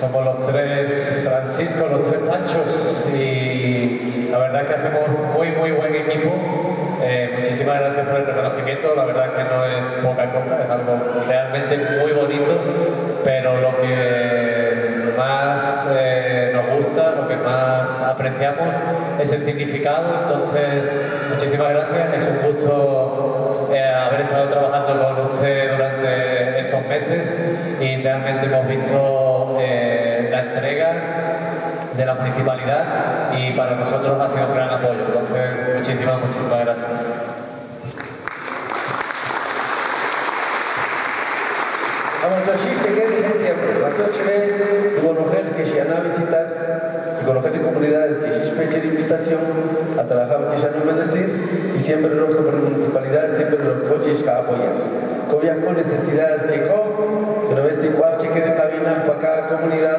somos los tres Francisco, los tres Panchos y la verdad que hacemos muy muy buen equipo. Eh, muchísimas gracias por el reconocimiento, la verdad que no es poca cosa, es algo realmente muy bonito, pero lo que más eh, nos gusta, lo que más apreciamos es el significado, entonces muchísimas gracias, es un gusto eh, haber estado trabajando con usted durante estos meses y realmente hemos visto municipalidad y para nosotros ha sido un gran apoyo. Entonces, muchísimas, muchísimas gracias. A visitar, y conocer de comunidades que se espeche de invitación a trabajar que ya no me decir, y siempre los que por la municipalidad, siempre los coches que apoyan. Con necesidades de que de cabinas para cada comunidad,